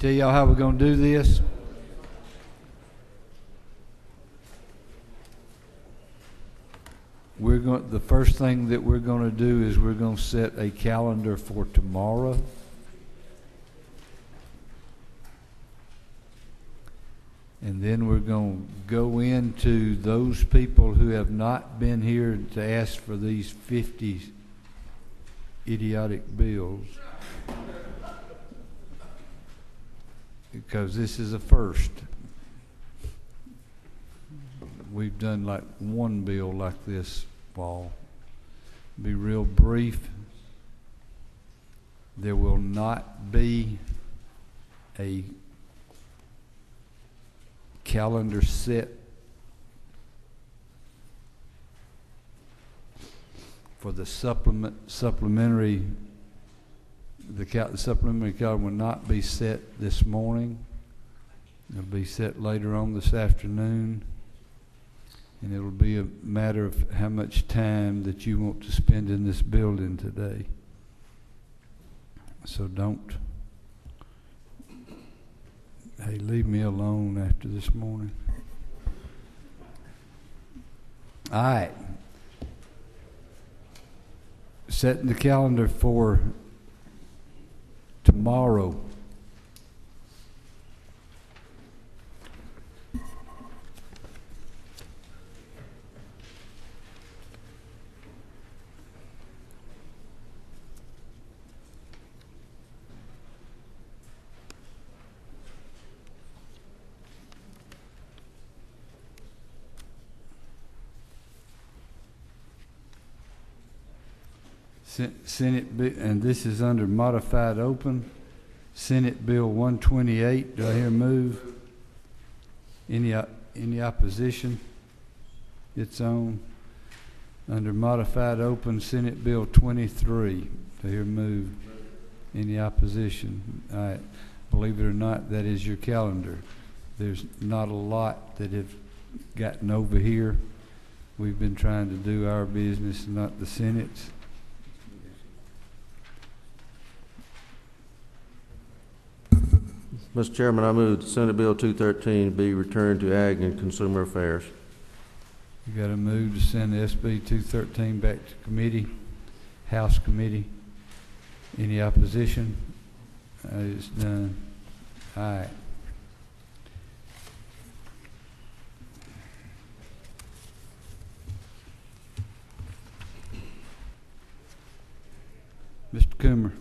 Tell y'all how we're gonna do this. We're going, the first thing that we're gonna do is we're gonna set a calendar for tomorrow. And then we're gonna go into those people who have not been here to ask for these fifty idiotic bills. Because this is a first. We've done like one bill like this, Paul. Be real brief. There will not be a calendar set for the supplement, supplementary, the supplementary calendar will not be set this morning. It'll be set later on this afternoon. And it'll be a matter of how much time that you want to spend in this building today. So don't, hey, leave me alone after this morning. All right. Setting the calendar for tomorrow. Sen- Senate, bi- and this is under modified open, Senate Bill 128, do I hear a move? Any, any opposition? It's on. Under modified open, Senate Bill 23, do I hear a move? Any opposition? All right, believe it or not, that is your calendar. There's not a lot that have gotten over here. We've been trying to do our business, not the Senate's. Mr. Chairman, I move that Senate Bill 213 be returned to Ag and Consumer Affairs. You got a move to send SB two thirteen back to committee, House Committee. Any opposition? Uh, it's done. All right. Mr. Coomer,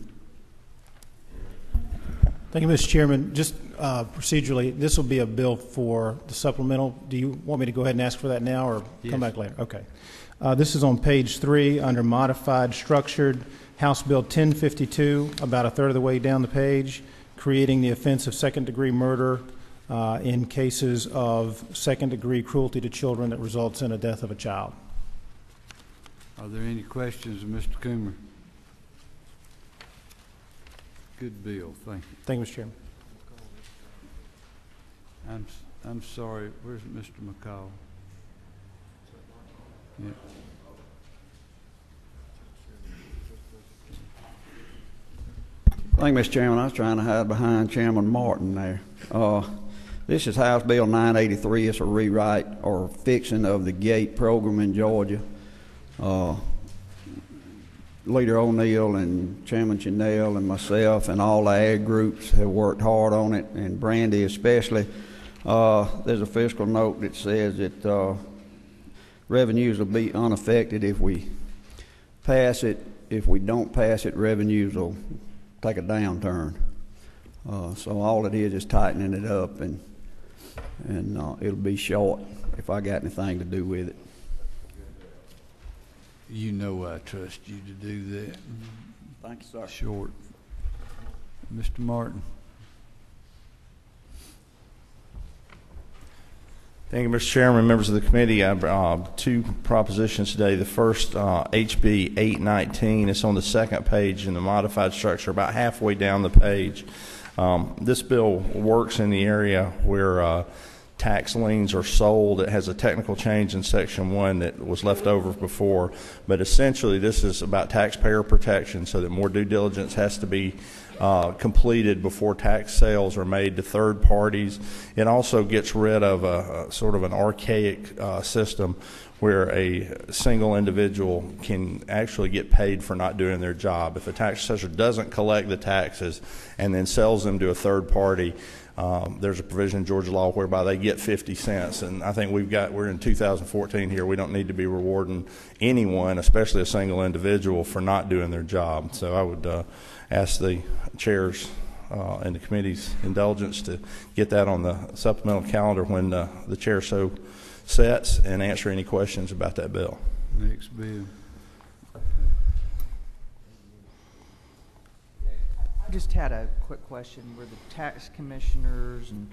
Thank you, Mr. Chairman. Just uh, procedurally, this will be a bill for the supplemental. Do you want me to go ahead and ask for that now or Yes. come back later? Okay. Uh, This is on page three, under modified structured, House Bill 1052, about a third of the way down the page, creating the offense of second-degree murder uh, in cases of second-degree cruelty to children that results in a death of a child. are there any questions of Mr. Coomer? Good bill, thank you. Thank you, Mr. Chairman. I'm, s- I'm sorry, where's Mr. McCall? Yeah. Thank you, Mr. Chairman. I was trying to hide behind Chairman Martin there. Uh, this is House Bill 983. It's a rewrite or fixing of the GATE program in Georgia. Uh, Leader O'Neal and Chairman Channell and myself and all the ag groups have worked hard on it, and Brandy especially. Uh, there's a fiscal note that says that uh, revenues will be unaffected if we pass it. If we don't pass it, revenues will take a downturn. Uh, so all it is is tightening it up, and and uh, it'll be short if I got anything to do with it. You know I trust you to do that. Thank you, sir. Short. Mr. Martin? Thank you, Mr. Chairman, members of the committee. I have uh, two propositions today. The first, uh, HB 819, it's on the second page in the modified structure, about halfway down the page. Um, This bill works in the area where uh, tax liens are sold. It has a technical change in Section 1 that was left over before. But essentially, this is about taxpayer protection so that more due diligence has to be uh, completed before tax sales are made to third parties. It also gets rid of a, a sort of an archaic uh, system where a single individual can actually get paid for not doing their job. If a tax assessor doesn't collect the taxes and then sells them to a third party, um, there's a provision in Georgia law whereby they get 50 cents. And I think we've got, we're in 2014 here. We don't need to be rewarding anyone, especially a single individual, for not doing their job. So I would uh, ask the chairs uh, and the committee's indulgence to get that on the supplemental calendar when uh, the chair so sets and answer any questions about that bill. Next bill. Just had a quick question. Were the tax commissioners and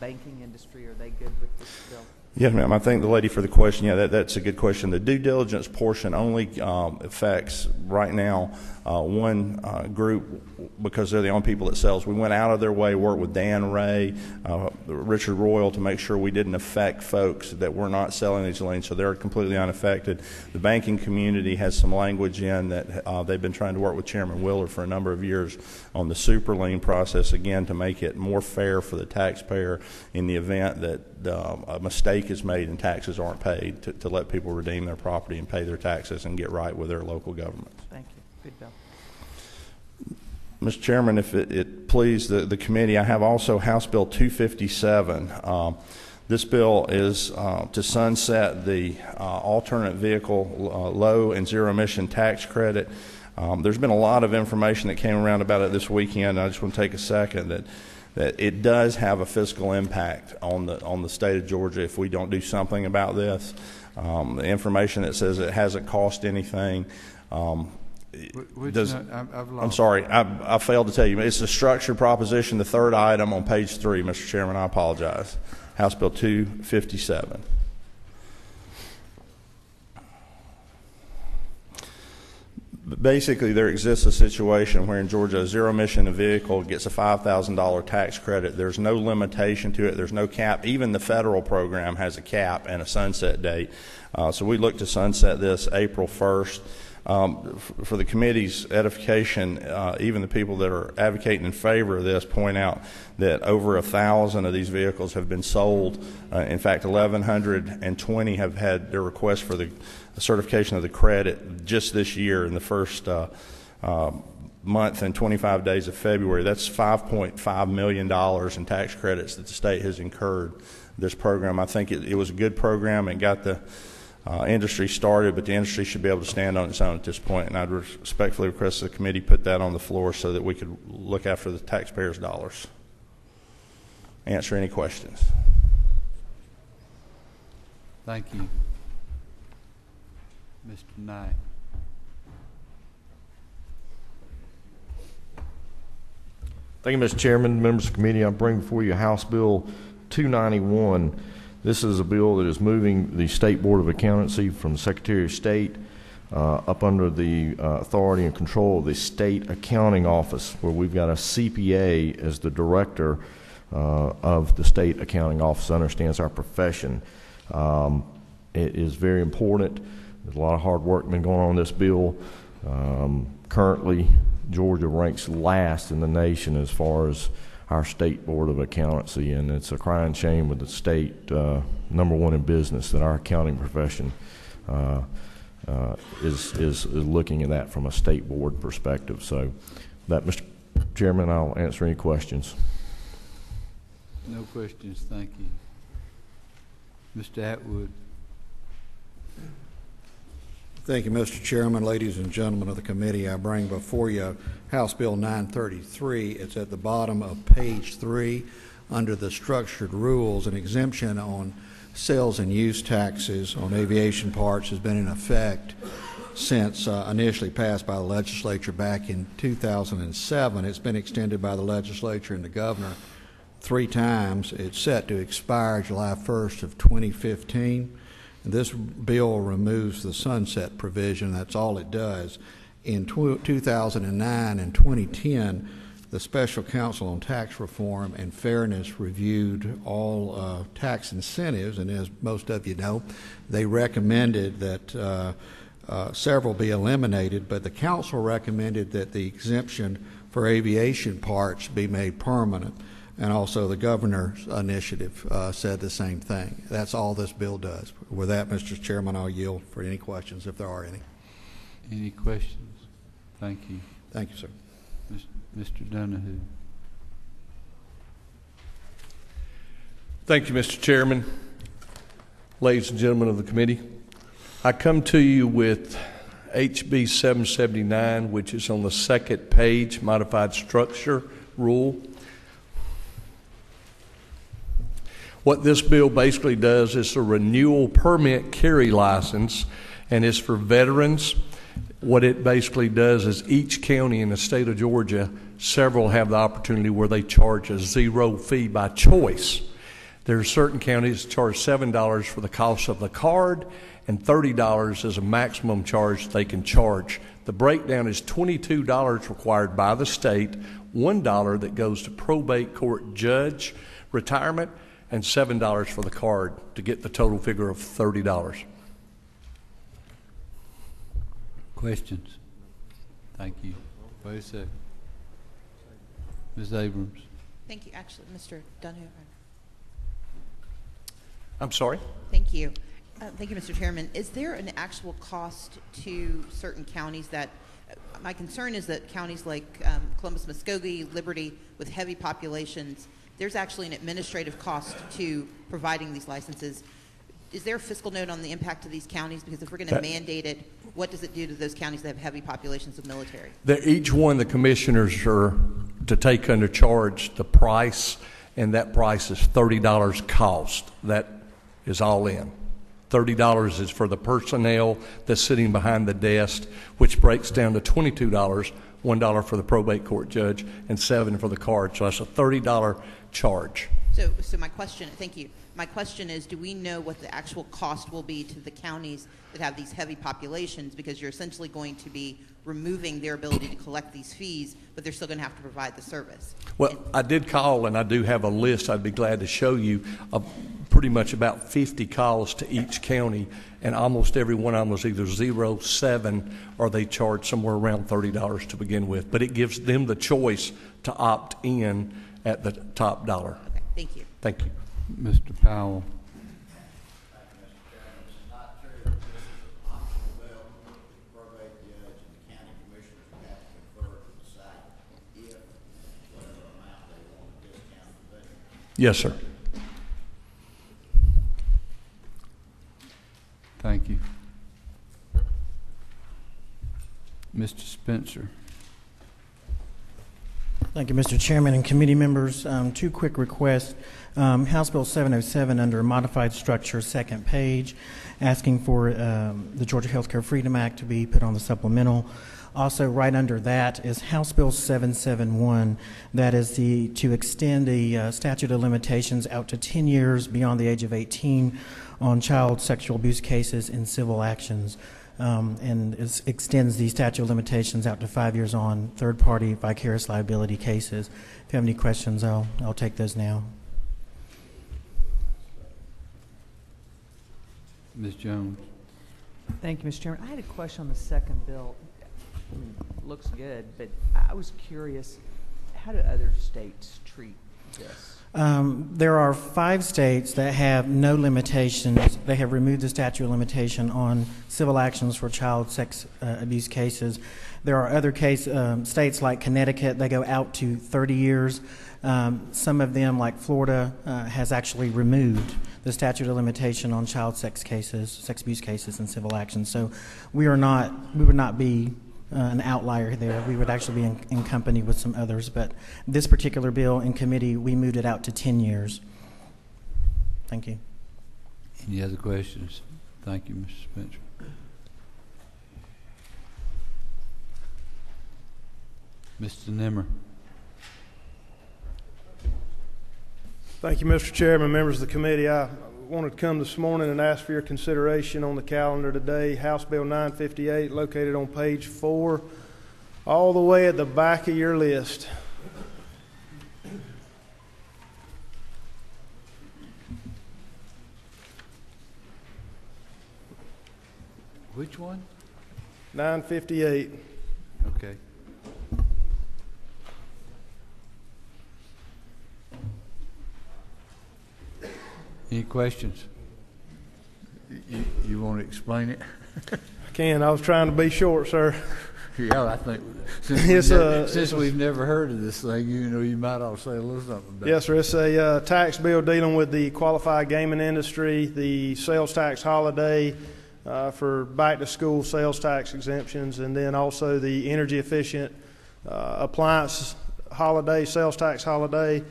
banking industry, are they good with this bill? Yes, ma'am. I thank the lady for the question. Yeah, that, that's a good question. The due diligence portion only um, affects right now uh, one uh, group because they're the only people that sells. We went out of their way, worked with Dan Ray, uh, Richard Royal to make sure we didn't affect folks that were not selling these liens, so they're completely unaffected. The banking community has some language in that uh, they've been trying to work with Chairman Willard for a number of years on the super lien process again to make it more fair for the taxpayer in the event that um, a mistake is made and taxes aren't paid to, to let people redeem their property and pay their taxes and get right with their local government. Thank you. Good bill. Mr. Chairman, if it, it please the, the committee, I have also House Bill 257. Um, this bill is uh, to sunset the uh, alternate vehicle uh, low and zero emission tax credit. Um, there's been a lot of information that came around about it this weekend. I just want to take a second that that it does have a fiscal impact on the on the state of Georgia if we don't do something about this. Um, the information that says it hasn't cost anything. Um, Which, does- lost. I'm sorry, I, I failed to tell you. It's the structured proposition, the third item on page three, Mr. Chairman. I apologize. House Bill 257. Basically, there exists a situation where in Georgia, a zero emission vehicle gets a $5,000 tax credit. There's no limitation to it, there's no cap. Even the federal program has a cap and a sunset date. Uh, so we look to sunset this April 1st. Um, f- for the committee's edification, uh, even the people that are advocating in favor of this point out that over a thousand of these vehicles have been sold. Uh, in fact, 1,120 have had their request for the certification of the credit just this year in the first uh, uh, month and 25 days of February. That's $5.5 million in tax credits that the state has incurred this program. I think it, it was a good program and got the uh, industry started, but the industry should be able to stand on its own at this point. And I'd respectfully request the committee put that on the floor so that we could look after the taxpayers' dollars. Answer any questions. Thank you. Mr. Knight. Thank you, Mr. Chairman, members of the committee. I bring before you House Bill 291. This is a bill that is moving the State Board of Accountancy from the Secretary of State uh, up under the uh, authority and control of the State Accounting Office, where we've got a CPA as the director uh, of the State Accounting Office, understands our profession. Um, it is very important. There's a lot of hard work been going on this bill. Um, currently, Georgia ranks last in the nation as far as our state board of accountancy, and it's a crying shame with the state uh, number one in business that our accounting profession uh, uh, is, is looking at that from a state board perspective. So, that, Mr. Chairman, I'll answer any questions. No questions, thank you. Mr. Atwood. Thank you, Mr. Chairman, ladies and gentlemen of the committee. I bring before you House Bill 933. It's at the bottom of page three, under the structured rules. An exemption on sales and use taxes on aviation parts has been in effect since uh, initially passed by the legislature back in 2007. It's been extended by the legislature and the governor three times. It's set to expire July 1st of 2015. This bill removes the sunset provision. That's all it does. In tw- 2009 and 2010, the Special Council on Tax Reform and Fairness reviewed all uh, tax incentives, and as most of you know, they recommended that uh, uh, several be eliminated, but the council recommended that the exemption for aviation parts be made permanent. And also the governor's initiative uh, said the same thing. That's all this bill does. With that, Mr. Chairman, I'll yield for any questions if there are any. Any questions? Thank you. Thank you, sir. Mr. Dunahoo. Thank you, Mr. Chairman. Ladies and gentlemen of the committee, I come to you with HB 779, which is on the second page, modified structure rule. What this bill basically does is a renewal permit carry license, and it's for veterans. What it basically does is each county in the state of Georgia, several have the opportunity where they charge a zero fee by choice. There are certain counties that charge $7 for the cost of the card, and $30 is a maximum charge they can charge. The breakdown is $22 required by the state, $1 that goes to probate court judge retirement, and $7 for the card to get the total figure of $30. Questions? Thank you. Wait a second. Ms. Abrams. Thank you. Actually, Mr. Dunham. I'm sorry? Thank you. Uh, Thank you, Mr. Chairman. Is there an actual cost to certain counties that, uh, my concern is that counties like um, Columbus, Muscogee, Liberty, with heavy populations, there's actually an administrative cost to providing these licenses. Is there a fiscal note on the impact to these counties? Because if we're going to mandate it, what does it do to those counties that have heavy populations of military? that each one the commissioners are to take under charge the price, and that price is thirty dollars cost. That is all in. Thirty dollars is for the personnel that's sitting behind the desk, which breaks down to twenty-two dollars, one dollar for the probate court judge, and seven for the card. So that's a thirty dollar charge. So, so my question, thank you. My question is, do we know what the actual cost will be to the counties that have these heavy populations? Because you're essentially going to be removing their ability to collect these fees, but they're still going to have to provide the service. Well, I did call, and I do have a list I'd be glad to show you of pretty much about 50 calls to each county, and almost every one of them was either zero, seven, or they charged somewhere around $30 to begin with. But it gives them the choice to opt in at the top dollar. Okay, thank you. Thank you. Mr. Powell. Yes, sir. Thank you. Mr. Spencer. Thank you, Mr. Chairman and committee members. Um, two quick requests. Um, House Bill 707 under modified structure, second page, asking for um, the Georgia Healthcare Freedom Act to be put on the supplemental. Also, right under that is House Bill 771, that is the to extend the uh, statute of limitations out to 10 years beyond the age of 18 on child sexual abuse cases in civil actions um, and is, extends the statute of limitations out to five years on third-party vicarious liability cases. If you have any questions, I'll, I'll take those now. Ms. Jones. Thank you, Mr. Chairman. I had a question on the second bill. Looks good, but I was curious, how do other states treat this? Um, there are five states that have no limitations. They have removed the statute of limitation on civil actions for child sex uh, abuse cases. There are other case um, states like Connecticut. They go out to 30 years. Um, some of them, like Florida, uh, has actually removed the statute of limitation on child sex cases, sex abuse cases, and civil actions. So we are not. We would not be uh, an outlier there. We would actually be in, in company with some others, but this particular bill in committee, we moved it out to 10 years. Thank you. Any other questions? Thank you, Mr. Spencer. Mr. Nimmer. Thank you, Mr. Chairman, members of the committee. I want to come this morning and ask for your consideration on the calendar today. House Bill 958, located on page four, all the way at the back of your list. Which one? 958. Okay. Any questions? You, you want to explain it? I can. I was trying to be short, sir. Yeah, I think, since It's, we've, never, uh, since we've never heard of this thing, you know, you might ought to say a little something about it. Yes, sir. It's a uh, tax bill dealing with the qualified gaming industry, the sales tax holiday uh, for back-to-school sales tax exemptions, and then also the energy efficient uh, appliance holiday, sales tax holiday,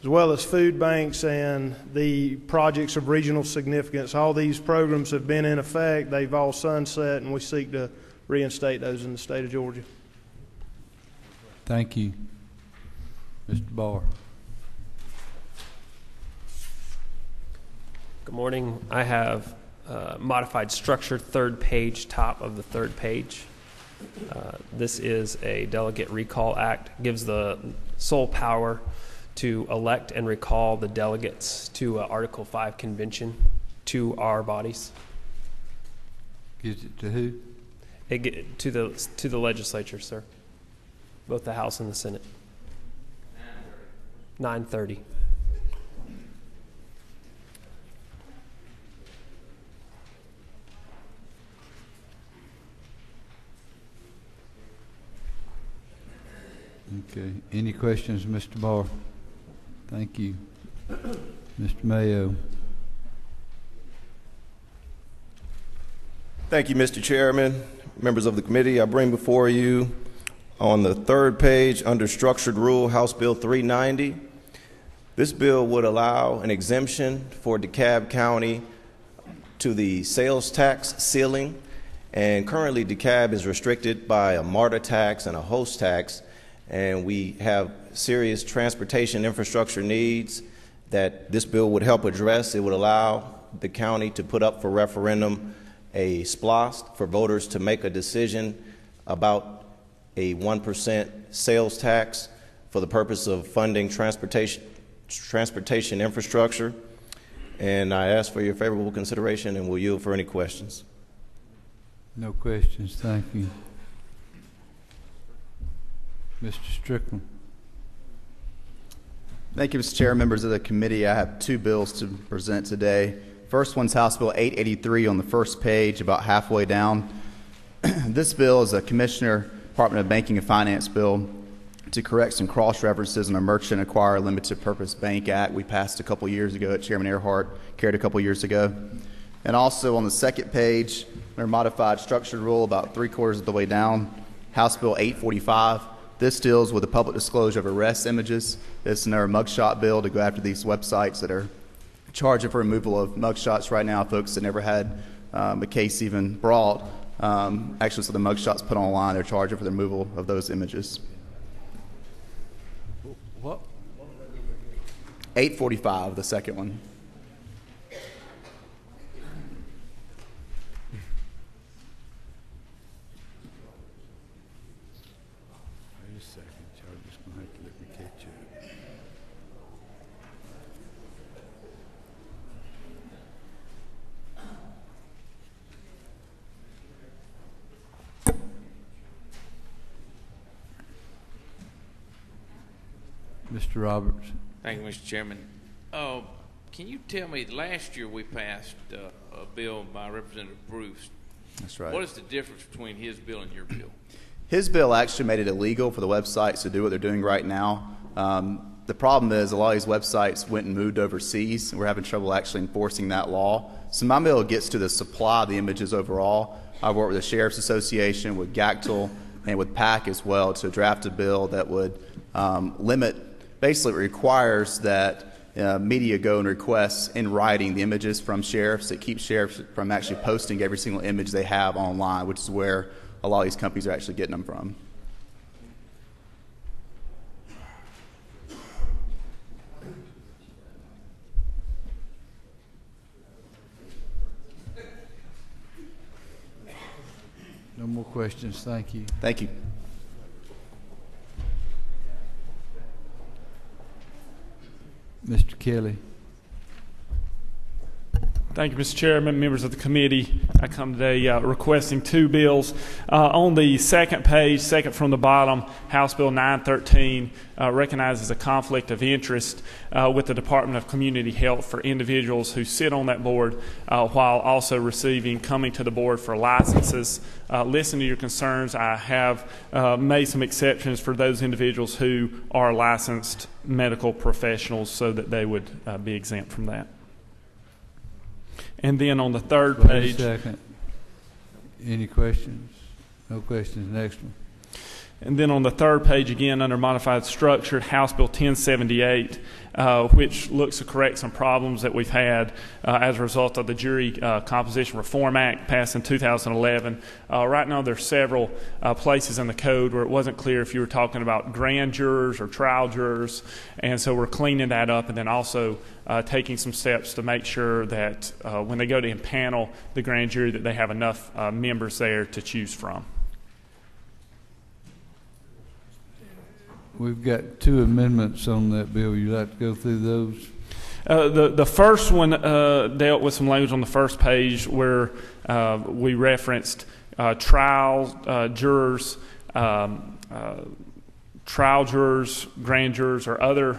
as well as food banks and the projects of regional significance. All these programs have been in effect. They've all sunset, and we seek to reinstate those in the state of Georgia. Thank you. Mr. Barr. Good morning. I have uh, modified structure, third page, top of the third page. Uh, This is a delegate recall act, gives the sole power to elect and recall the delegates to uh, Article 5 convention to our bodies, Gives it to who? It get- to the, to the legislature, sir, both the House and the Senate. 9:30. Okay. Any questions, Mr. Barr? Thank you. Mr. Mayo. Thank you, Mr. Chairman, members of the committee. I bring before you on the third page under structured rule, House Bill 390. This bill would allow an exemption for DeKalb County to the sales tax ceiling. And currently, DeKalb is restricted by a MARTA tax and a host tax. And we have serious transportation infrastructure needs that this bill would help address. It would allow the county to put up for referendum a SPLOST for voters to make a decision about a 1% sales tax for the purpose of funding transportation, transportation infrastructure. And I ask for your favorable consideration and will yield for any questions. No questions. Thank you. Mr. Strickland. Thank you, Mr. Chair. Members of the committee, I have two bills to present today. First one's House Bill 883 on the first page, about halfway down. this bill is a Commissioner Department of Banking and Finance bill to correct some cross references in a Merchant Acquire Limited Purpose Bank Act we passed a couple years ago that Chairman Ehrhart carried a couple years ago. And also on the second page, under modified structured rule, about three quarters of the way down, House Bill 845. This deals with the public disclosure of arrest images. It's another mugshot bill to go after these websites that are charging for removal of mugshots right now, folks that never had um, a case even brought. Um, actually, so the mugshots put online, they're charging for the removal of those images. What? 845, the second one. Wait a second. Y'all just going to have to let me catch up. Mr. Roberts. Thank you, Mr. Chairman. Uh, can you tell me, last year we passed uh, a bill by Representative Bruce. That's right. What is the difference between his bill and your bill? His bill actually made it illegal for the websites to do what they're doing right now. Um, the problem is a lot of these websites went and moved overseas, and we're having trouble actually enforcing that law. So my bill gets to the supply of the images overall. I've worked with the Sheriff's Association, with GACTL, and with PAC as well to draft a bill that would um, limit, basically requires that uh, media go and request in writing the images from sheriffs. It keeps sheriffs from actually posting every single image they have online, which is where a lot of these companies are actually getting them from. No more questions. Thank you. Thank you. Mr. Kelley. Thank you, Mr. Chairman, members of the committee. I come today uh, requesting two bills. Uh, on the second page, second from the bottom, House Bill 913 uh, recognizes a conflict of interest uh, with the Department of Community Health for individuals who sit on that board uh, while also receiving, coming to the board for licenses. Listen to your concerns. I have made some exceptions for those individuals who are licensed medical professionals so that they would be exempt from that. And then on the third Wait page. Any questions? No questions. Next one. And then on the third page, again, under modified structure, House Bill 1078, uh, which looks to correct some problems that we've had uh, as a result of the Jury uh, Composition Reform Act passed in 2011. Uh, right now, there are several uh, places in the code where it wasn't clear if you were talking about grand jurors or trial jurors, and so we're cleaning that up and then also uh, taking some steps to make sure that when they go to impanel the grand jury that they have enough members there to choose from. We've got two amendments on that bill. You like to go through those? Uh, the the first one uh, dealt with some language on the first page where uh, we referenced uh, trial uh, jurors, um, uh, trial jurors, grand jurors, or other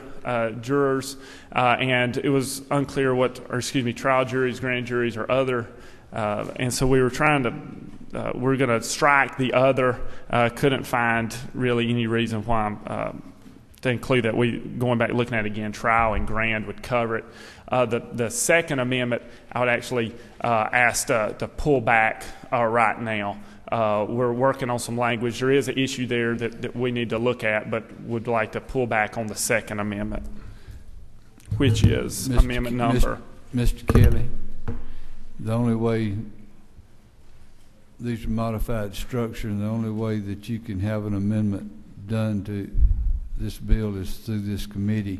jurors, and it was unclear what, or excuse me, trial juries, grand juries, or other. And so we were trying to, uh, we are going to strike the other. Uh, couldn't find really any reason why uh, to include that. We going back looking at it again, trial and grand would cover it. Uh, the the second amendment, I would actually uh, ask to, to pull back uh, right now. Uh, we're working on some language. There is an issue there that, that we need to look at, but would like to pull back on the second amendment, which is Mr. amendment number. Mr. Kelley, the only way, these are modified structure, and the only way that you can have an amendment done to this bill is through this committee.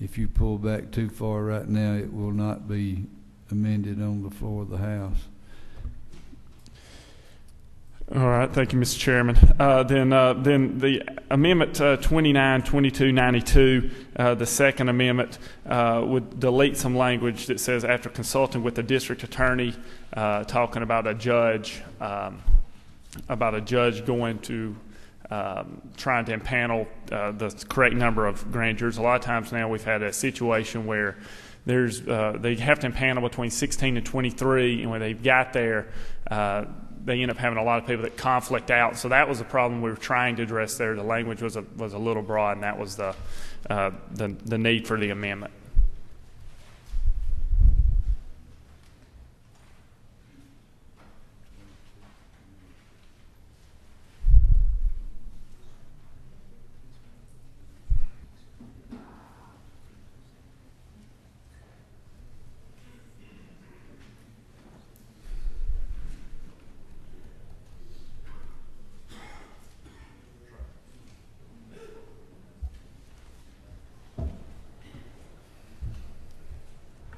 If you pull back too far right now, it will not be amended on the floor of the House. All right, thank you, Mr. Chairman. Uh, then, uh, then the amendment uh, 29, 22, 92, uh, the second amendment uh, would delete some language that says after consulting with the district attorney, uh, talking about a judge, um, about a judge going to um, trying to impanel uh, the correct number of grand jurors. A lot of times now we've had a situation where there's they have to impanel between 16 and 23, and when they've got there, they end up having a lot of people that conflict out. So that was the problem we were trying to address there. The language was a, was a little broad, and that was the, uh, the, the need for the amendment.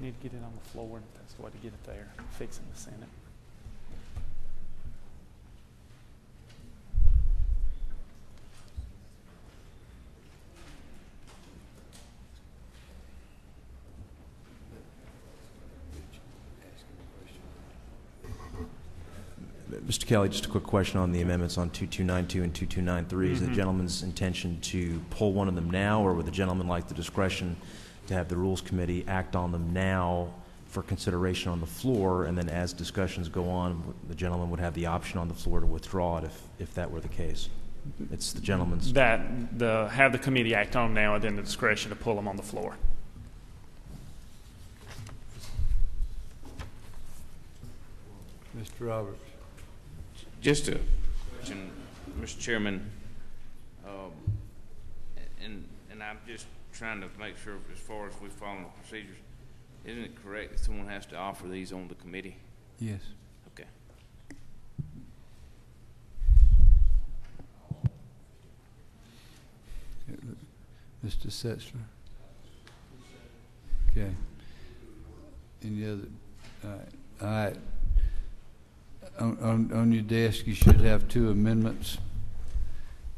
Need to get it on the floor, that's the way to get it there. Fixing the Senate. Mr. Kelley, just a quick question on the amendments on 2292 and 2293. Is the Mhm. gentleman's intention to pull one of them now, or would the gentleman like the discretion to have the Rules Committee act on them now for consideration on the floor, and then as discussions go on, the gentleman would have the option on the floor to withdraw it if, if that were the case? It's the gentleman's. That the have the committee act on them now, and then the discretion to pull them on the floor. Mr. Roberts. Just a question, Mr. Chairman, um, and, and I'm just trying to make sure as far as we follow the procedures, isn't it correct that someone has to offer these on the committee? Yes. Okay. Mr. Setzler? Okay. Any other, all right, all right. On, on, on your desk, you should have two amendments.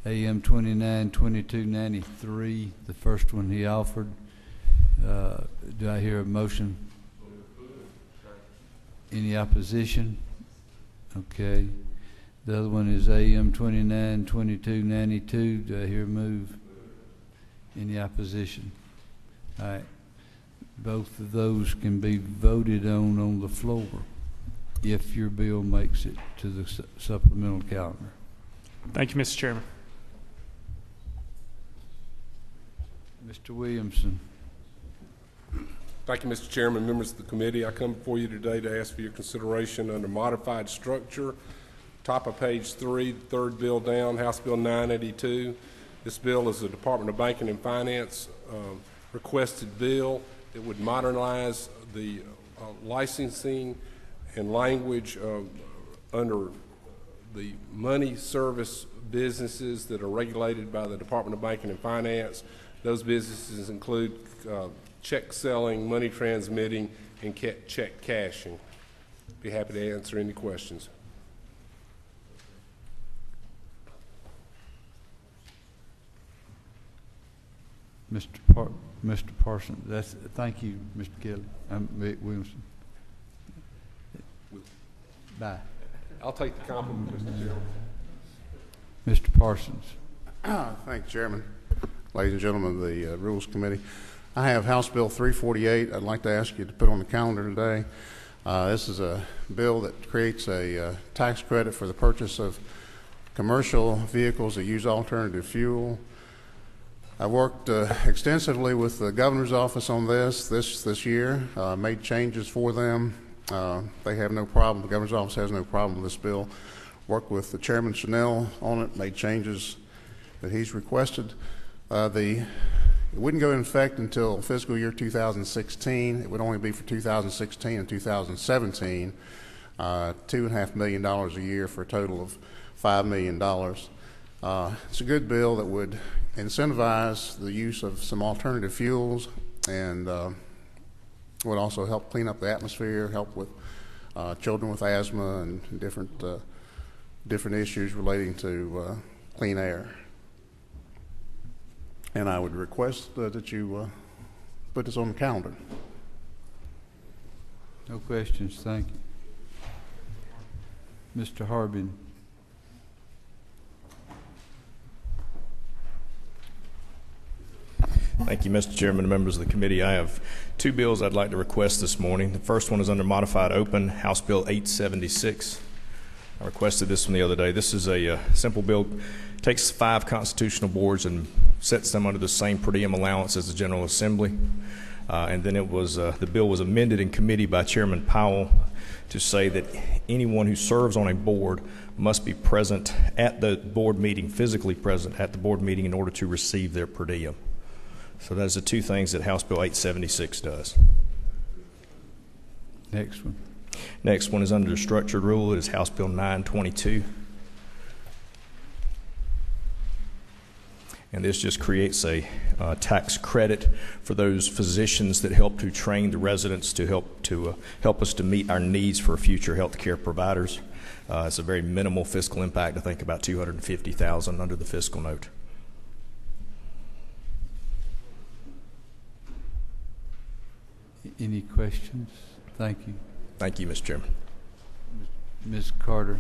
AM twenty-nine, twenty-two ninety-three, the first one he offered. Uh, do I hear a motion? Any opposition? Okay. The other one is AM twenty-nine, twenty-two, ninety-two. Do I hear a move? Any opposition? All right. Both of those can be voted on on the floor if your bill makes it to the su- supplemental calendar. Thank you, Mr. Chairman. Mr. Williamson. Thank you, Mr. Chairman, members of the committee. I come before you today to ask for your consideration under modified structure. Top of page three, third bill down, House Bill 982. This bill is the Department of Banking and Finance um, requested bill. It would modernize the uh, licensing and language uh, under the money service businesses that are regulated by the Department of Banking and Finance. Those businesses include uh, check selling, money transmitting, and ca- check cashing. Be happy to answer any questions. Mr. Par, Mr. Parsons, that's, thank you, Mr. Kelly, um, Mick Williamson. Bye. I'll take the compliment, Mr. Chairman. Mr. Parsons. Thank you, Chairman. Ladies and gentlemen of the uh, Rules Committee, I have House Bill 348. I'd like to ask you to put on the calendar today. Uh, This is a bill that creates a uh, tax credit for the purchase of commercial vehicles that use alternative fuel. I worked uh, extensively with the governor's office on this this this year. Uh, made changes for them. Uh, they have no problem. The governor's office has no problem with this bill. Worked with the chairman Channell on it. Made changes that he's requested. Uh, the it wouldn't go in effect until fiscal year 2016. It would only be for 2016 and 2017. Uh, two and a half million dollars a year for a total of five million dollars. Uh, it's a good bill that would incentivize the use of some alternative fuels and uh, would also help clean up the atmosphere, help with uh, children with asthma and different uh, different issues relating to uh, clean air. And I would request uh, that you uh, put this on the calendar. No questions, thank you. Mr. Harbin. Thank you, Mr. Chairman and members of the committee. I have two bills I'd like to request this morning. The first one is under modified open, House Bill 876. I requested this one the other day. This is a uh, simple bill, it takes five constitutional boards and sets them under the same per diem allowance as the General Assembly. Uh, and then it was uh, the bill was amended in committee by Chairman Powell to say that anyone who serves on a board must be present at the board meeting, physically present at the board meeting in order to receive their per diem. So those are two things that House Bill 876 does. Next one. Next one is under the structured rule. It is House Bill 922. And this just creates a uh, tax credit for those physicians that help to train the residents to help to uh, help us to meet our needs for future health care providers. Uh, it's a very minimal fiscal impact. I think about 250,000 under the fiscal note. Any questions? Thank you. Thank you, Mr. Chairman. Ms. Carter.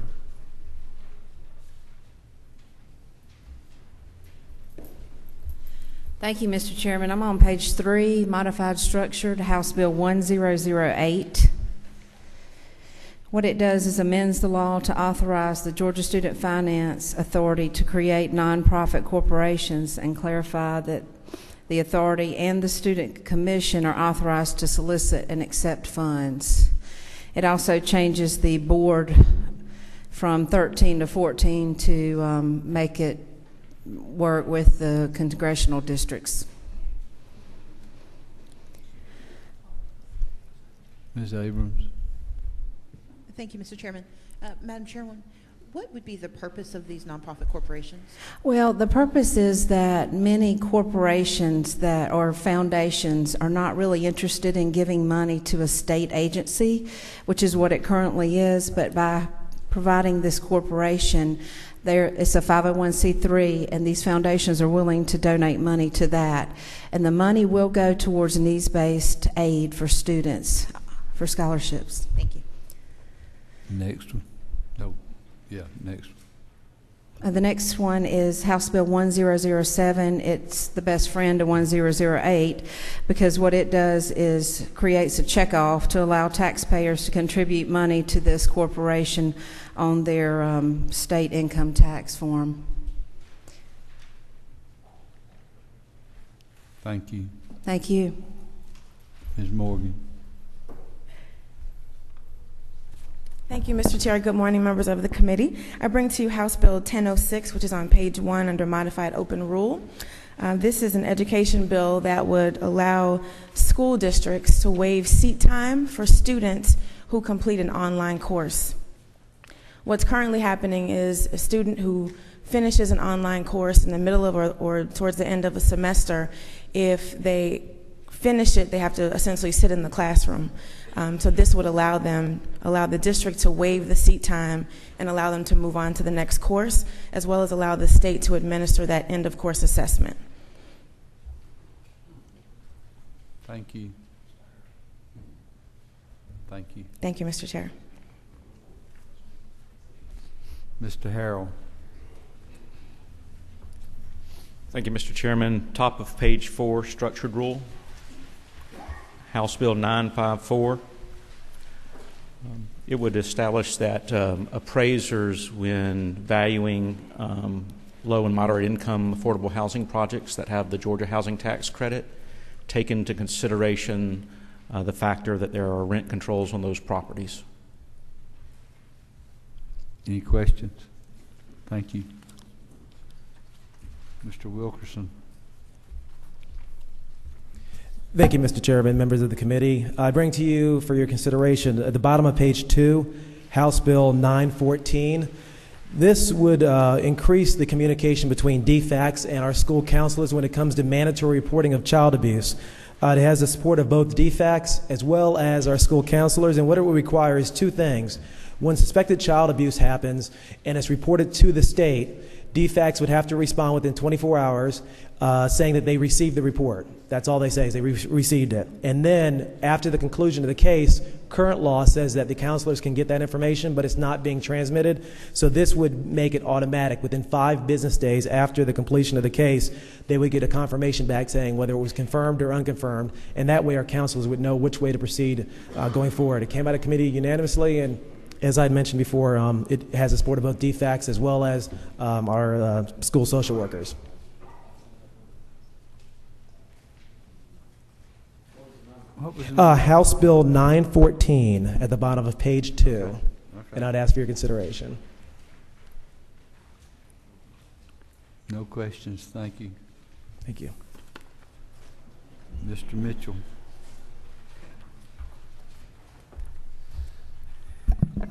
Thank you, Mr. Chairman. I'm on page three, modified structured, House Bill 1008. What it does is amends the law to authorize the Georgia Student Finance Authority to create nonprofit corporations and clarify that the authority and the student commission are authorized to solicit and accept funds. It also changes the board from 13 to 14 to um, make it work with the congressional districts. Ms. Abrams. Thank you, Mr. Chairman. Uh, Madam Chairman, what would be the purpose of these nonprofit corporations? Well, the purpose is that many corporations that or foundations are not really interested in giving money to a state agency, which is what it currently is, but by providing this corporation, there it's a 501c3 and these foundations are willing to donate money to that. And the money will go towards needs-based aid for students for scholarships. Thank you. Next one. No. Yeah, next. Uh, The next one is House Bill 1007. It's the best friend to 1008 because what it does is creates a checkoff to allow taxpayers to contribute money to this corporation on their um, state income tax form. Thank you. Thank you. Ms. Morgan. Thank you, Mr. Chair. Good morning, members of the committee. I bring to you House Bill 1006, which is on page one under modified open rule. Uh, this is an education bill that would allow school districts to waive seat time for students who complete an online course. What's currently happening is a student who finishes an online course in the middle of or, or towards the end of a semester, if they finish it, they have to essentially sit in the classroom. Um, so this would allow them, allow the district to waive the seat time and allow them to move on to the next course, as well as allow the state to administer that end of course assessment. Thank you. Thank you. Thank you, Mr. Chair. Mr. Harrell. Thank you, Mr. Chairman. Top of page four, structured rule. House Bill 954. Um, It would establish that um, appraisers, when valuing um, low and moderate income affordable housing projects that have the Georgia Housing Tax Credit, take into consideration uh, the factor that there are rent controls on those properties. Any questions? Thank you. Mr. Wilkerson. Thank you, Mr. Chairman, members of the committee. I bring to you for your consideration at the bottom of page two, House Bill 914. This would uh, increase the communication between DFACs and our school counselors when it comes to mandatory reporting of child abuse. Uh, it has the support of both DFACs as well as our school counselors, and what it would require is two things. When suspected child abuse happens and it's reported to the state, DFACs would have to respond within 24 hours uh, saying that they received the report. That's all they say is they re- received it. And then after the conclusion of the case, current law says that the counselors can get that information, but it's not being transmitted. So this would make it automatic. Within five business days after the completion of the case, they would get a confirmation back saying whether it was confirmed or unconfirmed. And that way our counselors would know which way to proceed uh, going forward. It came out of committee unanimously and as I mentioned before, um, it has the support of both DFACs as well as um, our uh, school social workers. What was it? Uh, House Bill 914 at the bottom of page two. And I'd ask for your consideration. No questions. Thank you. Thank you. Mr. Mitchell.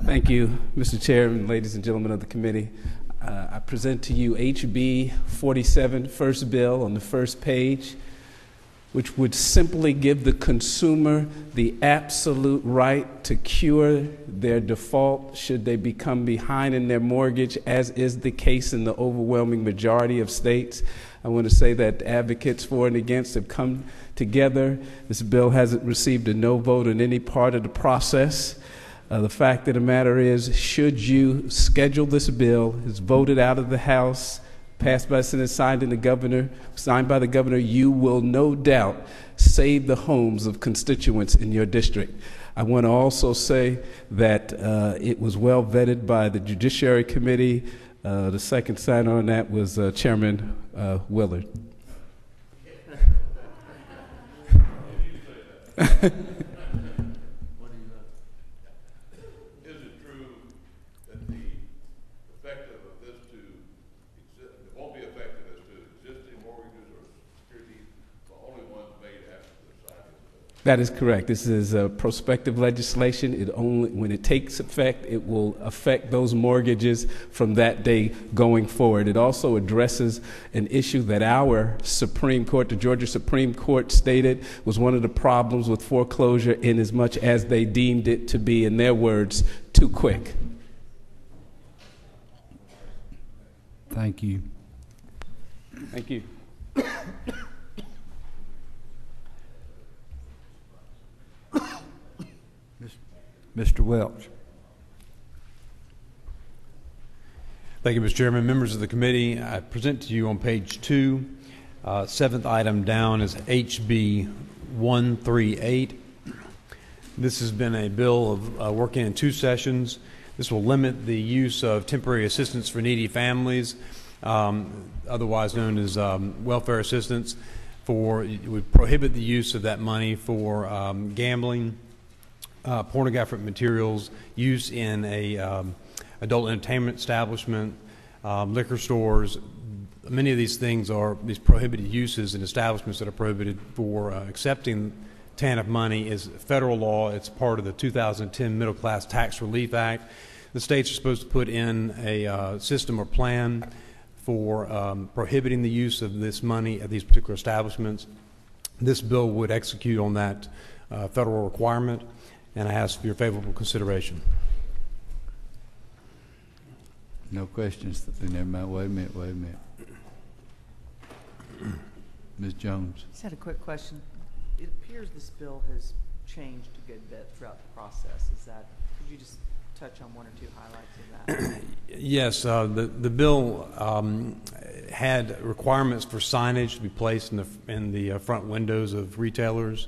Thank you, Mr. Chairman, ladies and gentlemen of the committee. Uh, I present to you HB 47, first bill on the first page, which would simply give the consumer the absolute right to cure their default should they become behind in their mortgage, as is the case in the overwhelming majority of states. I want to say that advocates for and against have come together. This bill hasn't received a no vote in any part of the process. Uh, the fact of the matter is, should you schedule this bill, it's voted out of the House, passed by Senate, signed in the governor, signed by the governor, you will no doubt save the homes of constituents in your district. I want to also say that uh, it was well vetted by the Judiciary Committee. Uh, the second signer on that was uh, Chairman uh, Willard. Is it true that the effective of this to, exi- it won't be effective as to existing mortgages or securities, the only ones made after the signing of the bill? That is correct. This is uh, prospective legislation. It only, when it takes effect, it will affect those mortgages from that day going forward. It also addresses an issue that our Supreme Court, the Georgia Supreme Court, stated was one of the problems with foreclosure, in as much as they deemed it to be, in their words, too quick. Thank you. Thank you. Mr. Welch. Thank you, Mr. Chairman. Members of the committee, I present to you on page two, uh, seventh item down is HB 138. This has been a bill of uh, working in two sessions. This will limit the use of temporary assistance for needy families, um, otherwise known as um, welfare assistance. For it would prohibit the use of that money for um, gambling, uh, pornographic materials, use in a um, adult entertainment establishment, um, liquor stores. Many of these things are these prohibited uses and establishments that are prohibited for uh, accepting TANF money is federal law. It's part of the 2010 Middle Class Tax Relief Act. The states are supposed to put in a uh, system or plan for um, prohibiting the use of this money at these particular establishments. This bill would execute on that uh, federal requirement, and I ask for your favorable consideration. No questions. Never mind. Wait a minute. Wait a minute. Ms. Jones. Just had a quick question. It appears this bill has changed a good bit throughout the process. Is that, could you just touch on one or two highlights of that? Yes, uh, the the bill um, had requirements for signage to be placed in the in the uh, front windows of retailers,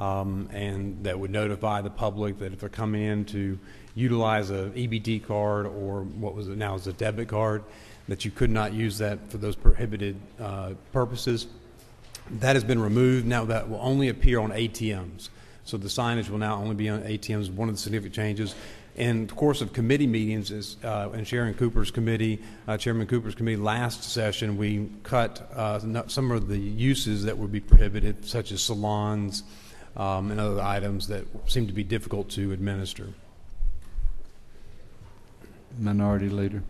um, and that would notify the public that if they're coming in to utilize a EBT card or what was it now is a debit card, that you could not use that for those prohibited uh, purposes. That has been removed. Now that will only appear on ATMs. So the signage will now only be on ATMs. One of the significant changes. In the course of committee meetings, is uh, in Sharon Cooper's committee, uh, Chairman Cooper's committee, last session we cut uh, some of the uses that would be prohibited, such as salons um, and other items that seem to be difficult to administer. Minority Leader.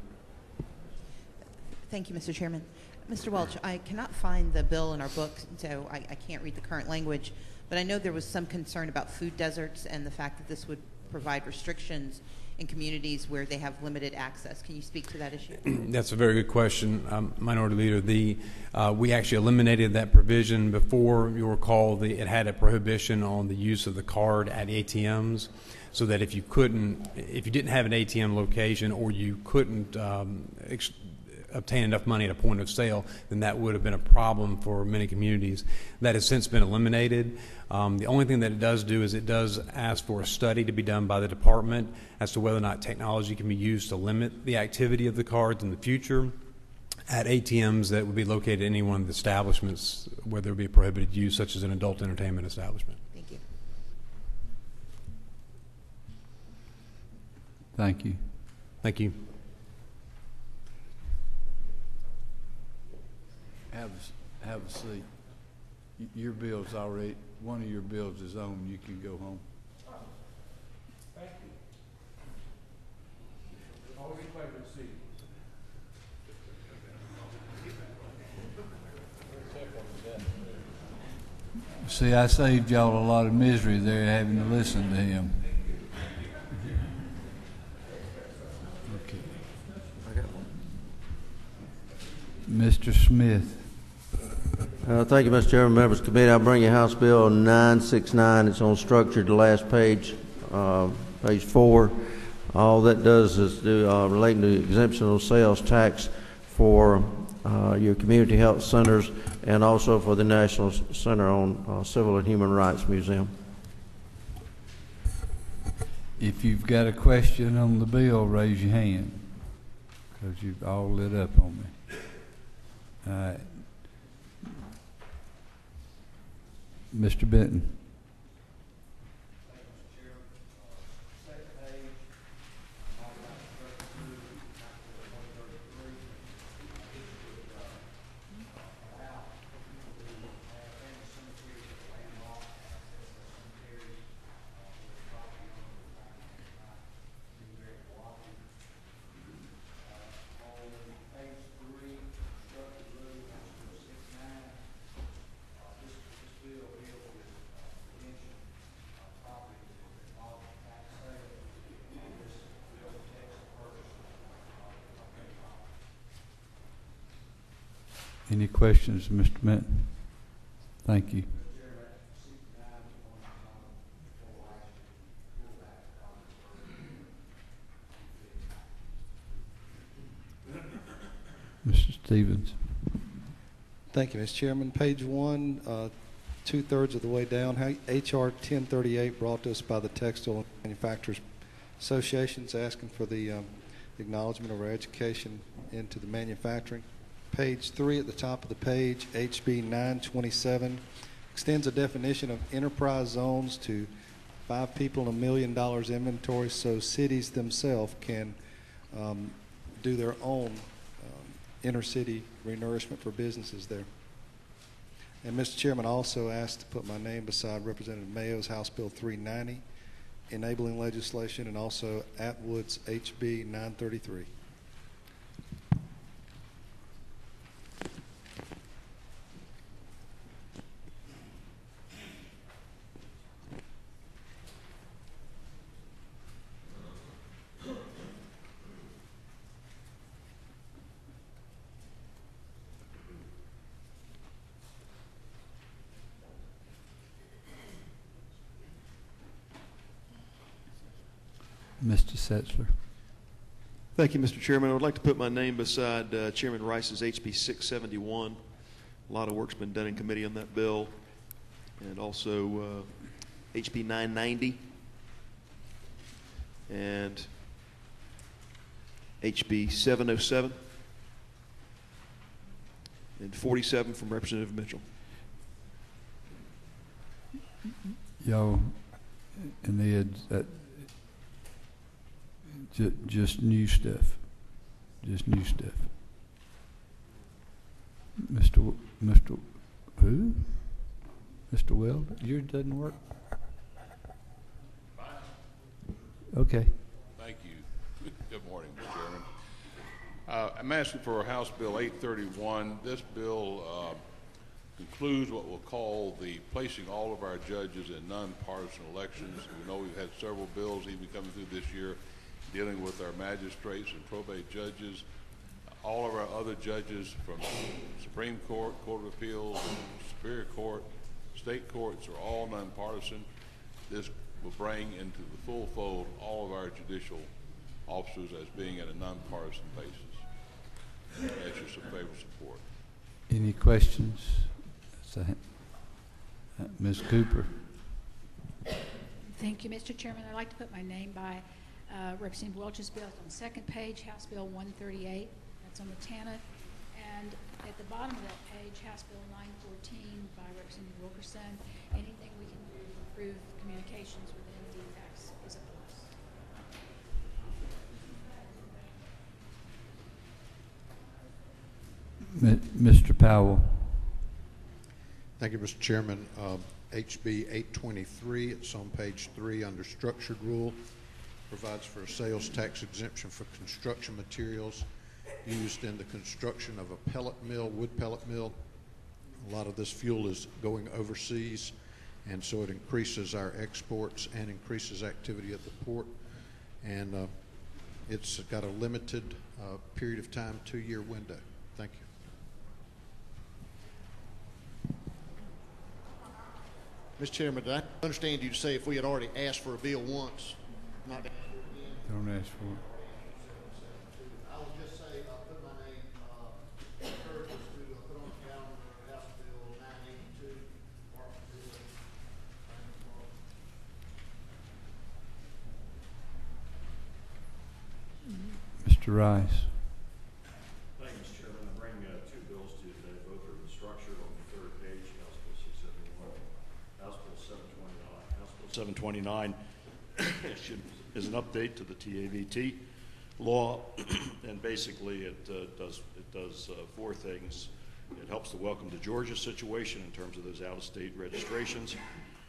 Thank you, Mr. Chairman. Mr. Welch, I cannot find the bill in our book, so I, I can't read the current language, but I know there was some concern about food deserts and the fact that this would provide restrictions in communities where they have limited access. Can you speak to that issue? That's a very good question, um, Minority Leader. The uh, we actually eliminated that provision before. You'll recall the, it had a prohibition on the use of the card at ATMs, so that if you couldn't, if you didn't have an ATM location or you couldn't um, obtain enough money at a point of sale, then that would have been a problem for many communities. That has since been eliminated. Um, the only thing that it does do is it does ask for a study to be done by the department as to whether or not technology can be used to limit the activity of the cards in the future at ATMs that would be located in any one of the establishments where there would be a prohibited use, such as an adult entertainment establishment. Thank you. Thank you. Thank you. Have have a seat. Your bill's already, one of your bills is on. You can go home. thank you. See, I saved y'all a lot of misery there having to listen to him. Okay. I got one. Mr. Smith. Uh, Thank you, Mr. Chairman, members of the committee. I bring you House Bill 969. It's on structure, the last page, uh, page four. All that does is do, uh, relating to exemption of sales tax for uh, your community health centers and also for the National Center on uh, Civil and Human Rights Museum. If you've got a question on the bill, raise your hand, because you've all lit up on me. All right. Mr. Benton. Any questions, Mr. Benton? Thank you. Mr. Stevens. Thank you, Mr. Chairman. Page one, uh, two-thirds of the way down, HR 1038 brought to us by the Textile Manufacturers Associations asking for the um, acknowledgement of our education into the manufacturing. Page three at the top of the page, HB 927, extends a definition of enterprise zones to five people and a million dollars inventory so cities themselves can um, do their own um, inner-city renourishment for businesses there. And Mr. Chairman, also asked to put my name beside Representative Mayo's House Bill 390, enabling legislation, and also Atwood's HB 933. Mr. Setzler. Thank you, Mr. Chairman. I would like to put my name beside uh, Chairman Rice's HB 671. A lot of work's been done in committee on that bill. And also uh, HB 990 and HB 707 and 47 from Representative Mitchell. Y'all, and Ed, that, ju- just new stuff, just new stuff. Mr. Mr. Who? Mr. Weld, yours doesn't work? Okay. Thank you. Good morning, Mr. Chairman. Uh, I'm asking for House Bill 831. This bill uh, concludes what we'll call the placing all of our judges in nonpartisan elections. We know we've had several bills even coming through this year dealing with our magistrates and probate judges. All of our other judges from Supreme Court, Court of Appeals, Superior Court, state courts are all nonpartisan. This will bring into the full fold all of our judicial officers as being at a nonpartisan basis. I ask you some favorable support. Any questions? So, uh, Ms. Cooper. Thank you, Mr. Chairman. I'd like to put my name by uh, Representative Welch's bill on the second page, House Bill 138. That's on the TANF. And at the bottom of that page, House Bill 914 by Representative Wilkerson. Anything we can do to improve communications within the DFACS is a plus. Mr. Powell. Thank you, Mr. Chairman. Uh, HB 823, it's on page three under structured rule, provides for a sales tax exemption for construction materials used in the construction of a pellet mill, wood pellet mill. A lot of this fuel is going overseas, and so it increases our exports and increases activity at the port. And uh, it's got a limited uh, period of time, two-year window. Thank you. Mr. Chairman, did I understand you to say if we had already asked for a bill once, not to Don't ask for it. I would just say, uh, put my name, uh, encourage us to, uh, put on the calendar House Bill nine eighty-two, Department Bill. Mr. Rice. Thank you, Mr. Chairman. I bring uh, two bills to you today. Both are structured on the third page, House Bill 671, House Bill 729. House Bill 729 should- is an update to the TAVT law, and basically it uh, does, it does uh, four things. It helps the Welcome to Georgia situation in terms of those out-of-state registrations.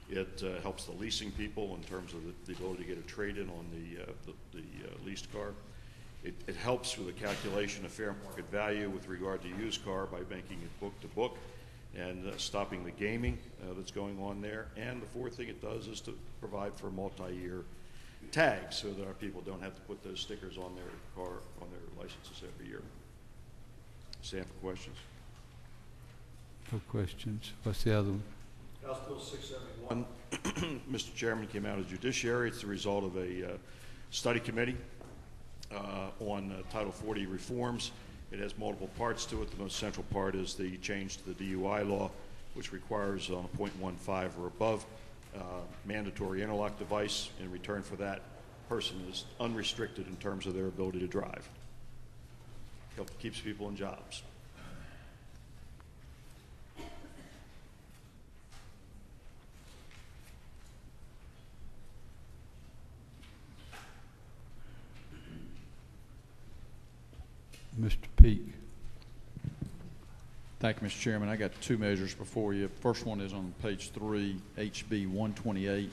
It uh, helps the leasing people in terms of the, the ability to get a trade-in on the, uh, the, the uh, leased car. It, it helps with the calculation of fair market value with regard to used car by making it book to book and uh, stopping the gaming that's going on there. And the fourth thing it does is to provide for multi-year tags so that our people don't have to put those stickers on their car, on their licenses every year. Stand for questions. No questions. What's the other one? House Bill 671, Mr. Chairman, came out of judiciary. It's the result of a uh, study committee uh, on uh, Title 40 reforms. It has multiple parts to it. The most central part is the change to the DUI law, which requires on a .15 or above Uh, mandatory interlock device. In return for that, person is unrestricted in terms of their ability to drive. Help keeps people in jobs. Mr. Peake. Thank you, Mr. Chairman. I got two measures before you. First one is on page three, HB 128.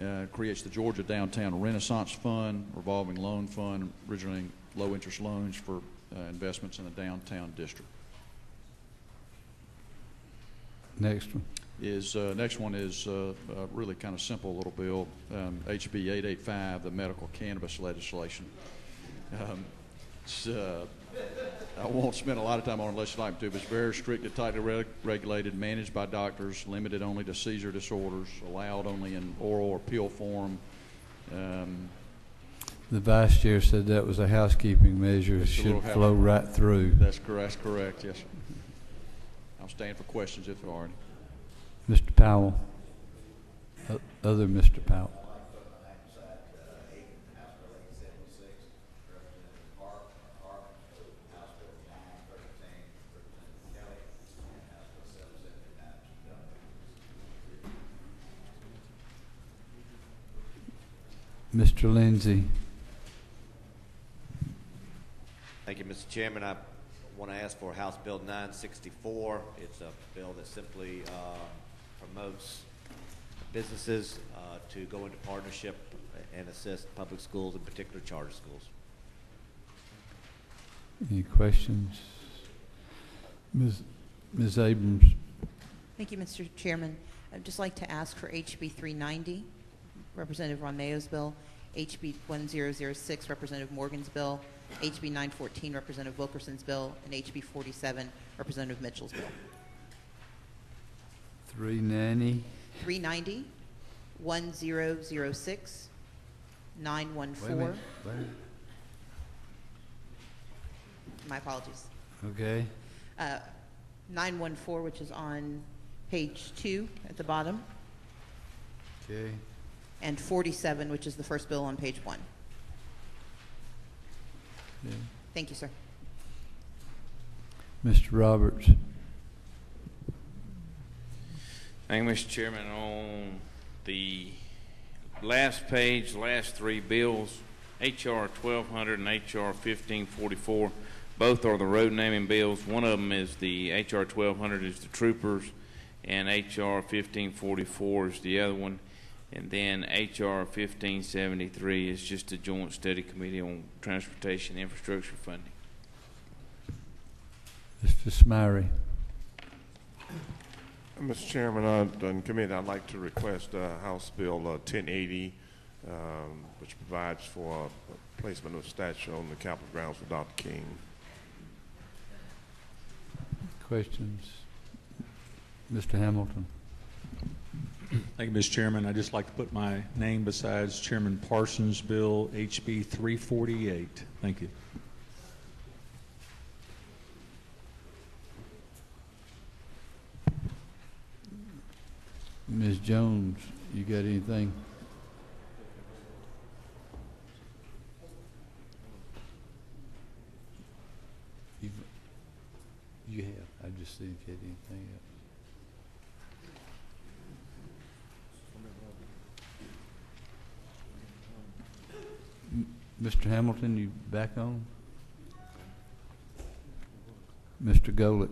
Uh, creates the Georgia Downtown Renaissance Fund, revolving loan fund, originating low-interest loans for uh, investments in the downtown district. Next one. Is uh, next one is uh, uh, really kind of simple little bill, um, HB 885, the medical cannabis legislation. Um, uh, I won't spend a lot of time on it unless you'd like me to, but it's very strict and tightly reg- regulated, managed by doctors, limited only to seizure disorders, allowed only in oral or pill form. Um, The vice chair said that was a housekeeping measure. It should flow right through. That's correct, that's correct, yes, sir. I'll stand for questions if there are any. Mr. Powell. O- Other Mr. Powell. Mr. Lindsey. Thank you, Mr. Chairman. I want to ask for House Bill 964. It's a bill that simply uh, promotes businesses uh, to go into partnership and assist public schools, in particular charter schools. Any questions? Ms. Ms. Abrams. Thank you, Mr. Chairman. I'd just like to ask for HB 390, Representative Rahn Mayo's bill, HB 1006, Representative Morgan's bill, HB 914, Representative Wilkerson's bill, and HB 47, Representative Mitchell's bill. 390. 390, 1006, 914. Wait a minute. Wait a minute. My apologies. Okay. Uh, 914, which is on page two at the bottom, Okay. And 47, which is the first bill on page one. Okay. Thank you, sir. Mr. Roberts. Thank you, Mr. Chairman. On the last page, last three bills, HR 1200 and HR 1544, both are the road naming bills. One of them is the HR 1200 is the troopers, and HR 1544 is the other one. And then HR 1573 is just a joint study committee on transportation infrastructure funding. Mr. Smyre. Mr. Chairman, uh, in committee, I'd like to request uh, House Bill uh, 1080, um, which provides for a placement of a statue on the Capitol grounds for Dr. King. Questions? Mr. Hamilton. Thank you, Mr. Chairman. I'd just like to put my name besides Chairman Parsons' bill, HB 348. Thank you. Ms. Jones, you got anything? You've, you have. I just see if you had anything else. Mr. Hamilton, you back on? Mr. Golick.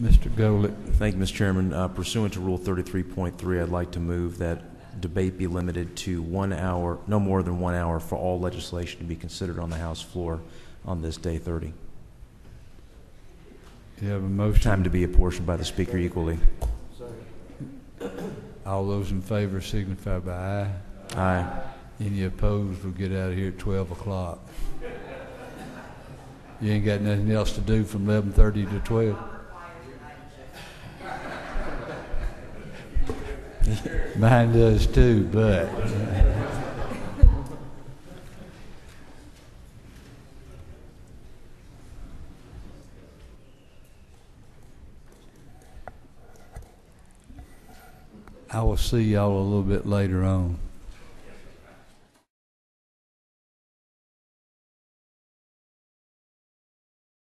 Mr. Golick. Thank you, Mr. Chairman. Uh, Pursuant to Rule 33.3, I'd like to move that debate be limited to one hour, no more than one hour, for all legislation to be considered on the House floor on this day 30. You have a motion. Time to be apportioned by the Speaker equally. All those in favor signify by aye. Aye. Any opposed, we'll get out of here at twelve o'clock. You ain't got nothing else to do from eleven thirty to twelve? Mine does too, but. I will see y'all a little bit later on.